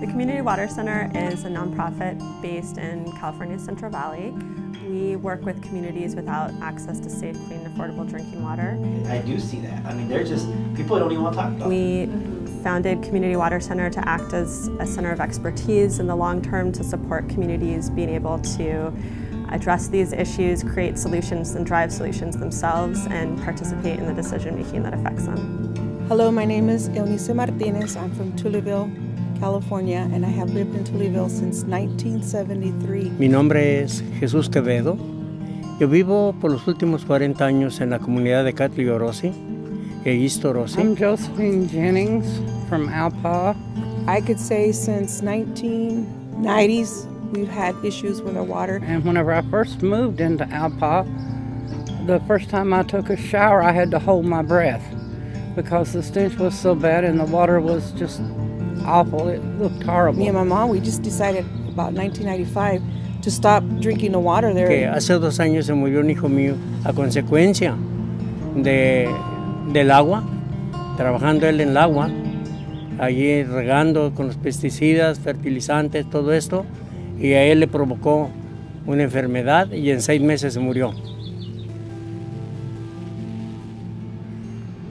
The Community Water Center is a nonprofit based in California's Central Valley. We work with communities without access to safe, clean, affordable drinking water. I do see that. I mean, they're just, people don't even want to talk about. We founded Community Water Center to act as a center of expertise in the long term to support communities being able to address these issues, create solutions and drive solutions themselves, and participate in the decision making that affects them. Hello, my name is Eunice Martinez. I'm from Tooleville, California, and I have lived in Tooleville since 1973. Mi nombre es Jesús Quevedo. Yo vivo por los últimos 40 años en la comunidad de Cutler Orosi e East Orosi. I'm Josephine Jennings from Alpaugh. I could say since 1990s we've had issues with our water. And whenever I first moved into Alpaugh, the first time I took a shower, I had to hold my breath because the stench was so bad and the water was just awful. It looked horrible. Me and my mom, we just decided about 1995 to stop drinking the water there. Que hace dos años se murió un hijo mío a consecuencia de, del agua, trabajando él en el agua, allí regando con los pesticidas, fertilizantes, todo esto, y a él le provocó una enfermedad y en seis meses se murió.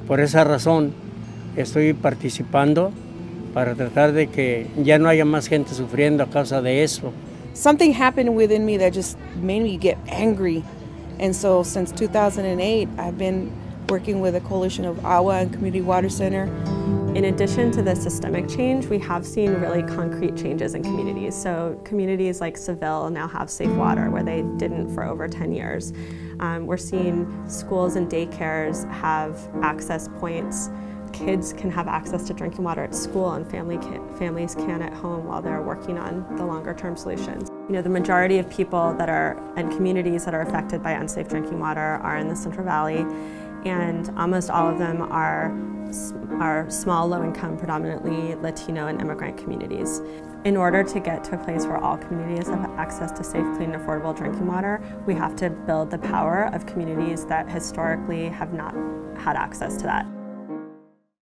Por esa razón estoy participando para tratar de que ya no haya más gente sufriendo a causa de eso. Something happened within me that just made me get angry. And so since 2008, I've been working with a coalition of AGUA and Community Water Center. In addition to the systemic change, we have seen really concrete changes in communities. So communities like Seville now have safe water where they didn't for over 10 years. Um, we're seeing schools and daycares have access points. Kids can have access to drinking water at school and family families can at home while they're working on the longer term solutions. You know, the majority of people that are, and communities that are affected by unsafe drinking water are in the Central Valley and almost all of them are, are small, low-income, predominantly Latino and immigrant communities. In order to get to a place where all communities have access to safe, clean, and affordable drinking water, we have to build the power of communities that historically have not had access to that.